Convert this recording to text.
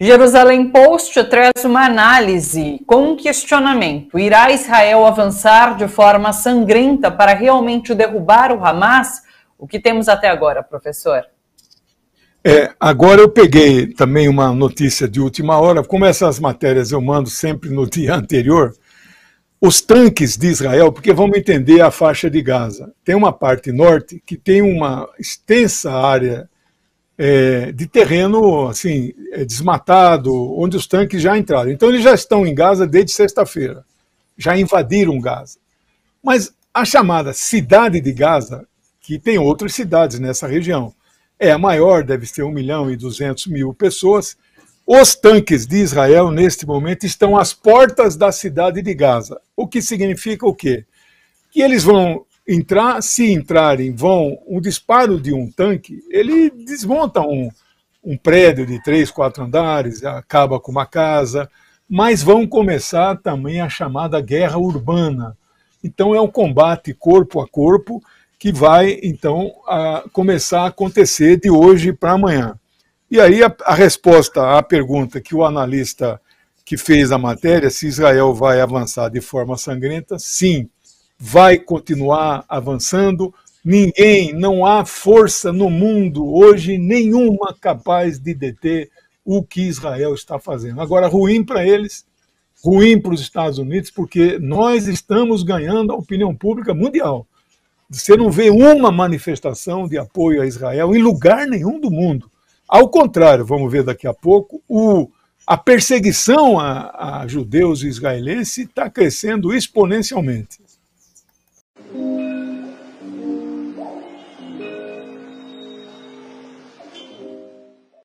Jerusalém Post traz uma análise com um questionamento. Irá Israel avançar de forma sangrenta para realmente derrubar o Hamas? O que temos até agora, professor? É, agora eu peguei também uma notícia de última hora, como essas matérias eu mando sempre no dia anterior, os tanques de Israel, porque vamos entender a faixa de Gaza. Tem uma parte norte que tem uma extensa área é, de terreno assim é, desmatado, onde os tanques já entraram. Então eles já estão em Gaza desde sexta-feira, já invadiram Gaza. Mas a chamada cidade de Gaza, que tem outras cidades nessa região, é a maior, deve ter 1 milhão e 200 mil pessoas. Os tanques de Israel, neste momento, estão às portas da cidade de Gaza. O que significa o quê? Que eles vão entrar, se entrarem, vão, um disparo de um tanque, ele desmonta um, um prédio de três, quatro andares, acaba com uma casa, mas vão começar também a chamada guerra urbana. Então é um combate corpo a corpo que vai então a começar a acontecer de hoje para amanhã. E aí a, a resposta à pergunta que o analista que fez a matéria, se Israel vai avançar de forma sangrenta, sim, vai continuar avançando. Ninguém, não há força no mundo hoje nenhuma capaz de deter o que Israel está fazendo. Agora, ruim para eles, ruim para os Estados Unidos, porque nós estamos ganhando a opinião pública mundial. Você não vê uma manifestação de apoio a Israel em lugar nenhum do mundo. Ao contrário, vamos ver daqui a pouco, o, a perseguição a, a judeus e israelenses está crescendo exponencialmente. Thank you.